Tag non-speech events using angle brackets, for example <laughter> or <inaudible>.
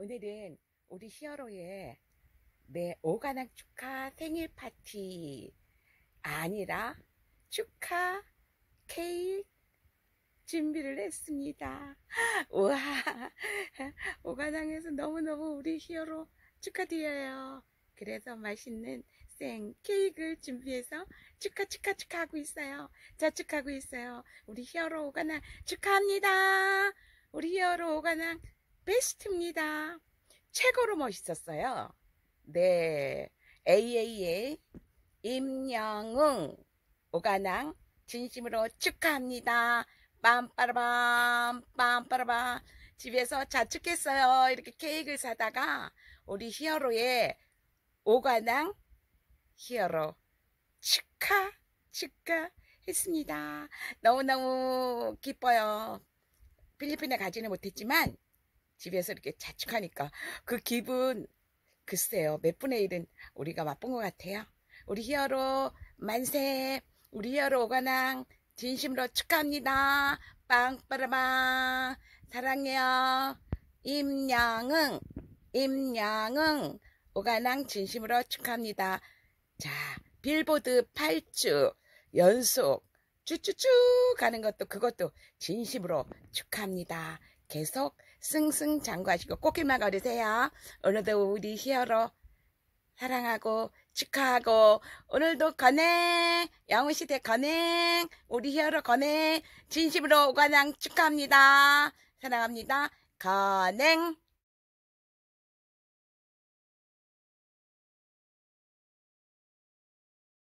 오늘은 우리 히어로의 내 오가낙 축하 생일 파티 아니라 축하 케이크 준비를 했습니다. <laughs> 우와, <laughs> 오가당에서 너무너무 우리 히어로 축하드려요. 그래서 맛있는 생 케이크를 준비해서 축하 축하 축하하고 있어요. 자 축하하고 있어요. 우리 히어로 오가당 축하합니다. 우리 히어로 오가당 베스트입니다. 최고로 멋있었어요. 네. AAA 임영웅 오가낭 진심으로 축하합니다. 빰빠라밤 빰빠라밤 집에서 자축했어요. 이렇게 케이크를 사다가 우리 히어로의 오가낭 히어로 축하 축하 했습니다. 너무너무 기뻐요. 필리핀에 가지는 못했지만 집에서 이렇게 자축하니까 그 기분 글쎄요 몇 분의 일은 우리가 맛본 것 같아요. 우리 히어로 만세 우리 히어로 오가낭 진심으로 축하합니다. 빵빠라빵 사랑해요. 임양응 임양응 오가낭 진심으로 축하합니다. 자 빌보드 8주 연속 쭈쭈쭈 가는 것도 그것도 진심으로 축하합니다. 계속 승승장구하시고 꽃길만 걸으세요. 오늘도 우리 히어로 사랑하고 축하하고 오늘도 건행 영웅시대 건행 우리 히어로 건행 진심으로 오관왕 축하합니다. 사랑합니다. 건행